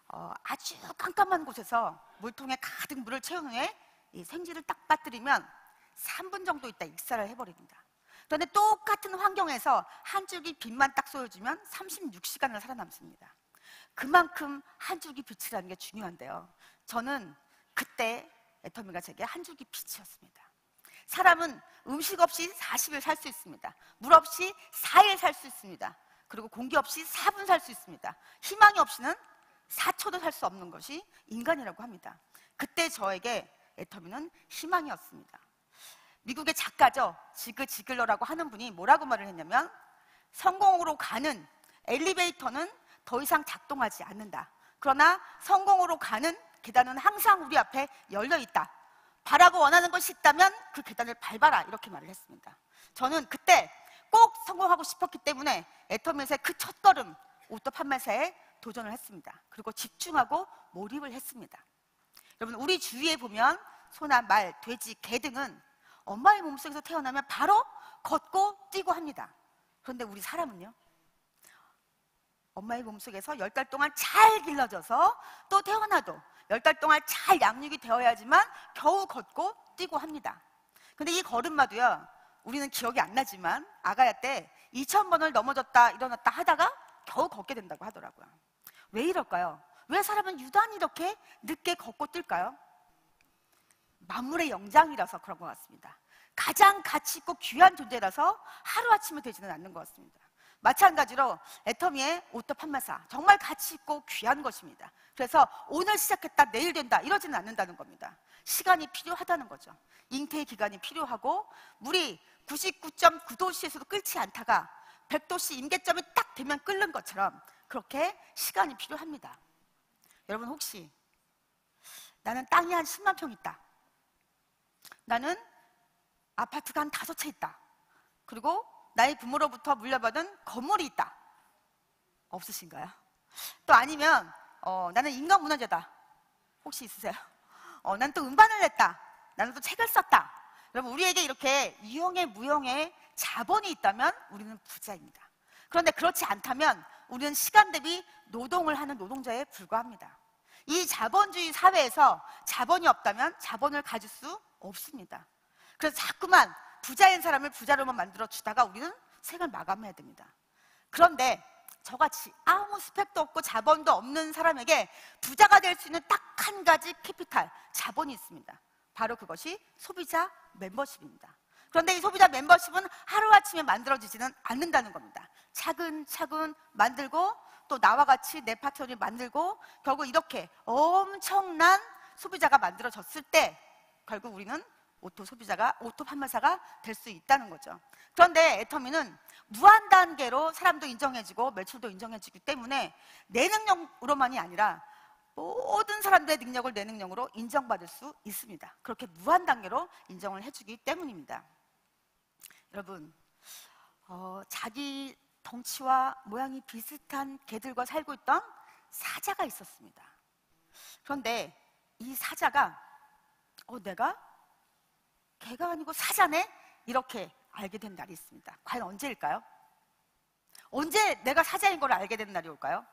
어, 아주 깜깜한 곳에서 물통에 가득 물을 채운 후에 이 생쥐를 딱 빠뜨리면 3분 정도 있다 익사를 해버립니다. 그런데 똑같은 환경에서 한 줄기 빛만 딱 쏘여주면 36시간을 살아남습니다. 그만큼 한 줄기 빛이라는 게 중요한데요. 저는 그때 애터미가 제게 한 줄기 빛이었습니다. 사람은 음식 없이 40일 살 수 있습니다. 물 없이 4일 살 수 있습니다. 그리고 공기 없이 4분 살 수 있습니다. 희망이 없이는 4초도 살 수 없는 것이 인간이라고 합니다. 그때 저에게 애터미는 희망이었습니다. 미국의 작가죠. 지그 지글러라고 하는 분이 뭐라고 말을 했냐면 성공으로 가는 엘리베이터는 더 이상 작동하지 않는다. 그러나 성공으로 가는 계단은 항상 우리 앞에 열려 있다. 바라고 원하는 것이 있다면 그 계단을 밟아라. 이렇게 말을 했습니다. 저는 그때 꼭 성공하고 싶었기 때문에 애터미에서의 그 첫걸음 오토 판매사에 도전을 했습니다. 그리고 집중하고 몰입을 했습니다. 여러분, 우리 주위에 보면 소나 말, 돼지, 개 등은 엄마의 몸속에서 태어나면 바로 걷고 뛰고 합니다. 그런데 우리 사람은요? 엄마의 몸속에서 열 달 동안 잘 길러져서 또 태어나도 열 달 동안 잘 양육이 되어야지만 겨우 걷고 뛰고 합니다. 근데 이 걸음마도요, 우리는 기억이 안 나지만 아가야 때 2,000번을 넘어졌다 일어났다 하다가 겨우 걷게 된다고 하더라고요. 왜 이럴까요? 왜 사람은 유난히 이렇게 늦게 걷고 뛸까요? 만물의 영장이라서 그런 것 같습니다. 가장 가치 있고 귀한 존재라서 하루아침에 되지는 않는 것 같습니다. 마찬가지로 애터미의 auto 판매사 정말 가치 있고 귀한 것입니다. 그래서 오늘 시작했다 내일 된다 이러지는 않는다는 겁니다. 시간이 필요하다는 거죠. 잉태 기간이 필요하고 물이 99.9도씨에서도 끓지 않다가 100도씨 임계점이 딱 되면 끓는 것처럼 그렇게 시간이 필요합니다. 여러분 혹시 나는 땅이 한 10만 평 있다. 나는 아파트가 한 다섯 채 있다. 그리고 나의 부모로부터 물려받은 건물이 있다. 없으신가요? 또 아니면 어, 나는 인간 문화재다. 혹시 있으세요? 어, 난 또 음반을 냈다. 나는 또 책을 썼다. 여러분, 우리에게 이렇게 유형의 무형의 자본이 있다면 우리는 부자입니다. 그런데 그렇지 않다면 우리는 시간 대비 노동을 하는 노동자에 불과합니다. 이 자본주의 사회에서 자본이 없다면 자본을 가질 수 없습니다. 그래서 자꾸만 부자인 사람을 부자로만 만들어 주다가 우리는 생을 마감해야 됩니다. 그런데 저같이 아무 스펙도 없고 자본도 없는 사람에게 부자가 될 수 있는 딱 한 가지 capital, 자본이 있습니다. 바로 그것이 소비자 멤버십입니다. 그런데 이 소비자 멤버십은 하루아침에 만들어지지는 않는다는 겁니다. 차근차근 만들고 또 나와 같이 내 파트너를 만들고 결국 이렇게 엄청난 소비자가 만들어졌을 때 결국 우리는 auto 소비자가 auto 판매사가 될 수 있다는 거죠. 그런데 애터미는 무한 단계로 사람도 인정해지고 매출도 인정해지기 때문에 내 능력으로만이 아니라 모든 사람들의 능력을 내 능력으로 인정받을 수 있습니다. 그렇게 무한 단계로 인정을 해주기 때문입니다. 여러분, 어, 자기 덩치와 모양이 비슷한 개들과 살고 있던 사자가 있었습니다. 그런데 이 사자가 어, 내가 개가 아니고 사자네? 이렇게 알게 된 날이 있습니다. 과연 언제일까요? 언제 내가 사자인 걸 알게 된 날이 올까요?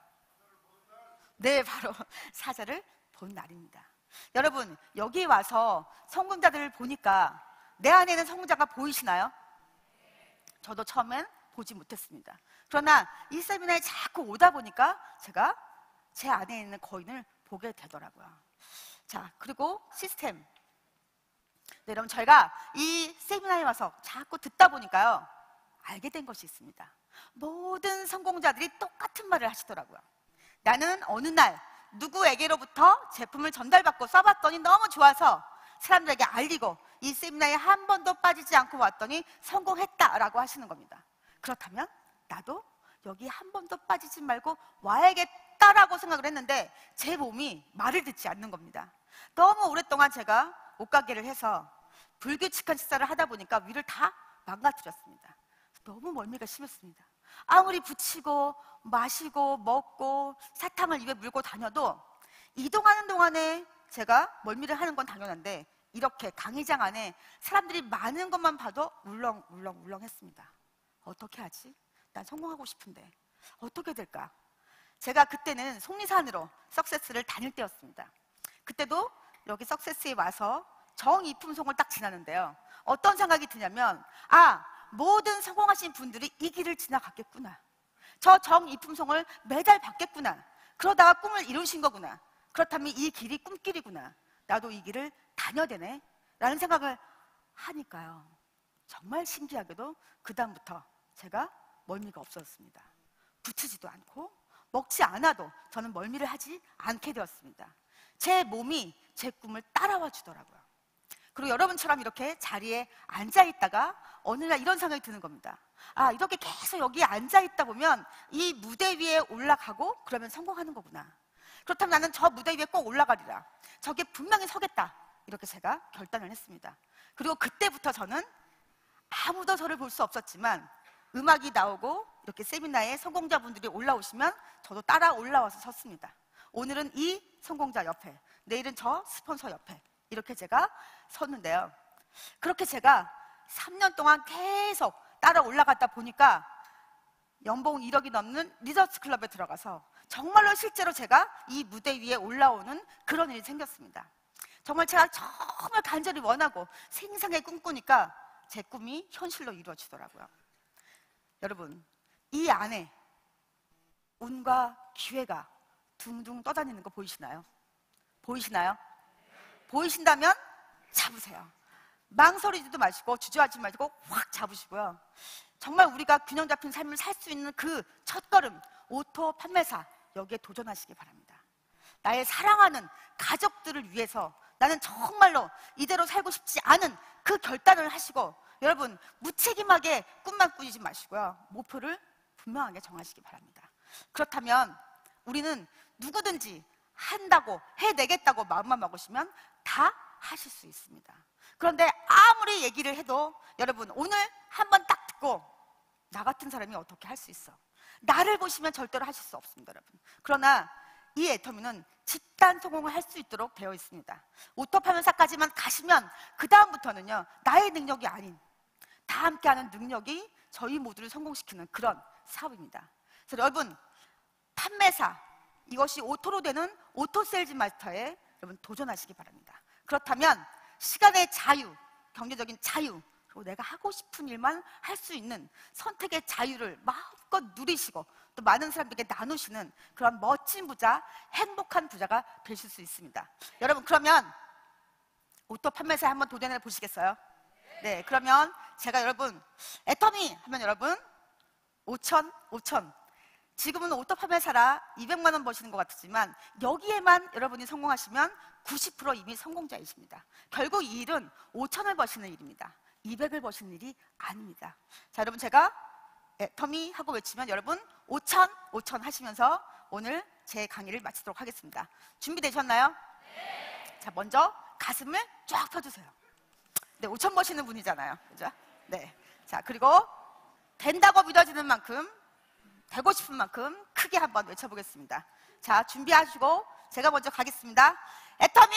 네, 바로 [LAUGHS] 사자를 본 날입니다. 여러분, 여기 와서 성공자들을 보니까 내 안에는 성공자가 보이시나요? 저도 처음엔 보지 못했습니다. 그러나 이 세미나에 자꾸 오다 보니까 제가 제 안에 있는 거인을 보게 되더라고요. 자, 그리고 시스템. 네, 여러분, 저희가 이 세미나에 와서 자꾸 듣다 보니까요, 알게 된 것이 있습니다. 모든 성공자들이 똑같은 말을 하시더라고요. 나는 어느 날 누구에게로부터 제품을 전달받고 써봤더니 너무 좋아서 사람들에게 알리고 이 세미나에 한 번도 빠지지 않고 왔더니 성공했다라고 하시는 겁니다. 그렇다면 나도 여기 한 번도 빠지지 말고 와야겠다라고 생각을 했는데 제 몸이 말을 듣지 않는 겁니다. 너무 오랫동안 제가 옷가게를 해서 불규칙한 식사를 하다 보니까 위를 다 망가뜨렸습니다. 너무 멀미가 심했습니다. 아무리 붙이고 마시고 먹고 사탕을 입에 물고 다녀도 이동하는 동안에 제가 멀미를 하는 건 당연한데 이렇게 강의장 안에 사람들이 많은 것만 봐도 울렁 울렁 울렁 했습니다. 어떻게 하지? 난 성공하고 싶은데 어떻게 될까? 제가 그때는 속리산으로 석세스를 다닐 때였습니다. 그때도 여기 석세스에 와서 정이품송을 딱 지나는데요. 어떤 생각이 드냐면 아 모든 성공하신 분들이 이 길을 지나갔겠구나. 저 정이품송을 매달 받겠구나. 그러다가 꿈을 이루신 거구나. 그렇다면 이 길이 꿈길이구나. 나도 이 길을 다녀야 되네. 라는 생각을 하니까요. 정말 신기하게도 그다음부터 제가 멀미가 없어졌습니다. 붙이지도 않고 먹지 않아도 저는 멀미를 하지 않게 되었습니다. 제 몸이 제 꿈을 따라와 주더라고요. 그리고 여러분처럼 이렇게 자리에 앉아 있다가 어느 날 이런 생각이 드는 겁니다. 아, 이렇게 계속 여기 앉아 있다 보면 이 무대 위에 올라가고 그러면 성공하는 거구나. 그렇다면 나는 저 무대 위에 꼭 올라가리라. 저게 분명히 서겠다. 이렇게 제가 결단을 했습니다. 그리고 그때부터 저는 아무도 저를 볼 수 없었지만 음악이 나오고 이렇게 세미나에 성공자분들이 올라오시면 저도 따라 올라와서 섰습니다. 오늘은 이 성공자 옆에, 내일은 저 스폰서 옆에 이렇게 제가 섰는데요. 그렇게 제가 3년 동안 계속 따라 올라갔다 보니까 연봉 1억이 넘는 Leaders Club에 들어가서 정말로 실제로 제가 이 무대 위에 올라오는 그런 일이 생겼습니다. 정말 제가 정말 간절히 원하고 생생하게 꿈꾸니까 제 꿈이 현실로 이루어지더라고요. 여러분, 이 안에 운과 기회가 둥둥 떠다니는 거 보이시나요? 보이시나요? 보이신다면 잡으세요. 망설이지도 마시고 주저하지 마시고 확 잡으시고요. 정말 우리가 균형 잡힌 삶을 살 수 있는 그 첫걸음 auto 판매사 여기에 도전하시기 바랍니다. 나의 사랑하는 가족들을 위해서 나는 정말로 이대로 살고 싶지 않은 그 결단을 하시고 여러분 무책임하게 꿈만 꾸지 마시고요. 목표를 분명하게 정하시기 바랍니다. 그렇다면 우리는 누구든지 한다고 해내겠다고 마음만 먹으시면 다 하실 수 있습니다. 그런데 아무리 얘기를 해도 여러분 오늘 한번 딱 듣고 나 같은 사람이 어떻게 할 수 있어? 나를 보시면 절대로 하실 수 없습니다, 여러분. 그러나 이 애터미는 집단 성공을 할 수 있도록 되어 있습니다. auto 판매사까지만 가시면 그 다음부터는요 나의 능력이 아닌 다 함께하는 능력이 저희 모두를 성공시키는 그런 사업입니다. 그래서 여러분 판매사 이것이 auto로 되는 auto sales master에 여러분 도전하시기 바랍니다. 그렇다면 시간의 자유, 경제적인 자유, 그리고 내가 하고 싶은 일만 할 수 있는 선택의 자유를 마음껏 누리시고 또 많은 사람들에게 나누시는 그런 멋진 부자, 행복한 부자가 되실 수 있습니다. 여러분 그러면 auto 판매사에 한번 도전해 보시겠어요? 네, 그러면 제가 여러분 애터미 하면 여러분 5천, 5천. 지금은 auto 판매사라 200만 원 버시는 것 같지만 여기에만 여러분이 성공하시면 90% 이미 성공자이십니다. 결국 이 일은 5천을 버시는 일입니다. 200을 버시는 일이 아닙니다. 자, 여러분 제가 애터미 하고 외치면 여러분 5천, 5천 하시면서 오늘 제 강의를 마치도록 하겠습니다. 준비되셨나요? 네. 자, 먼저 가슴을 쫙 펴주세요. 네, 5천 버시는 분이잖아요. 그죠? 네. 자, 그리고 된다고 믿어지는 만큼, 되고 싶은 만큼 크게 한번 외쳐보겠습니다. 자, 준비하시고 제가 먼저 가겠습니다. 애터미!